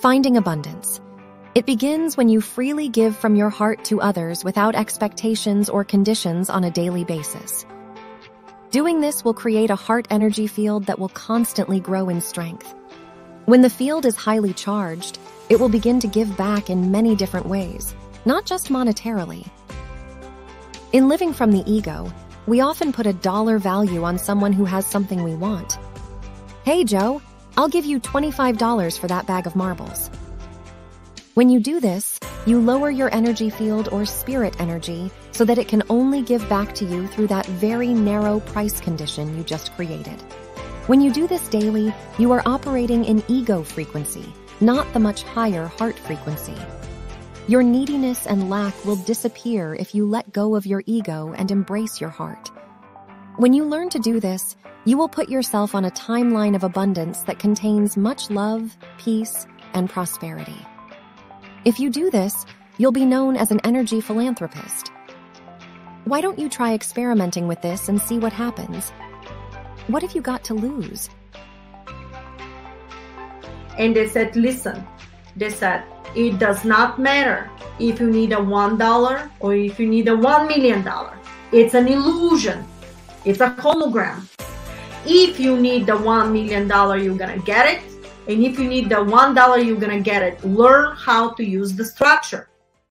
Finding abundance. It begins when you freely give from your heart to others without expectations or conditions on a daily basis. Doing this will create a heart energy field that will constantly grow in strength. When the field is highly charged, it will begin to give back in many different ways, not just monetarily. In living from the ego, we often put a dollar value on someone who has something we want. Hey, Joe, I'll give you $25 for that bag of marbles. When you do this, you lower your energy field or spirit energy so that it can only give back to you through that very narrow price condition you just created. When you do this daily, you are operating in ego frequency, not the much higher heart frequency. Your neediness and lack will disappear if you let go of your ego and embrace your heart. When you learn to do this, you will put yourself on a timeline of abundance that contains much love, peace, and prosperity. If you do this, you'll be known as an energy philanthropist. Why don't you try experimenting with this and see what happens? What have you got to lose? And they said, listen, they said, it does not matter if you need a $1 or if you need a $1 million. It's an illusion. It's a hologram. If you need the $1 million, you're going to get it. And if you need the $1, you're going to get it. Learn how to use the structure.